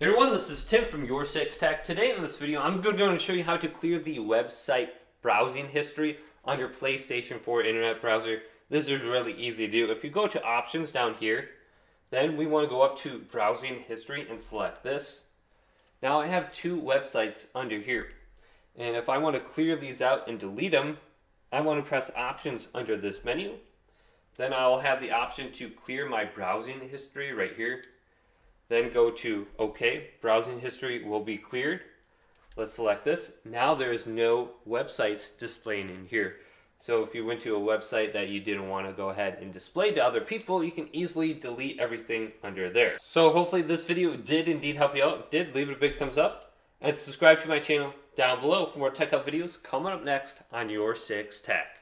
Everyone, this is Tim from Your Six Tech. Today in this video, I'm going to show you how to clear the website browsing history on your PlayStation 4 internet browser. This is really easy to do. If you go to options down here, then we want to go up to browsing history and select this. Now I have two websites under here. And if I want to clear these out and delete them, I want to press options under this menu. Then I'll have the option to clear my browsing history right here. Then go to OK. Browsing history will be cleared. Let's select this. Now there is no websites displaying in here. So if you went to a website that you didn't want to go ahead and display to other people, you can easily delete everything under there. So hopefully this video did indeed help you out. If did, leave it a big thumbs up and subscribe to my channel down below for more tech up videos coming up next on Your Six Tech.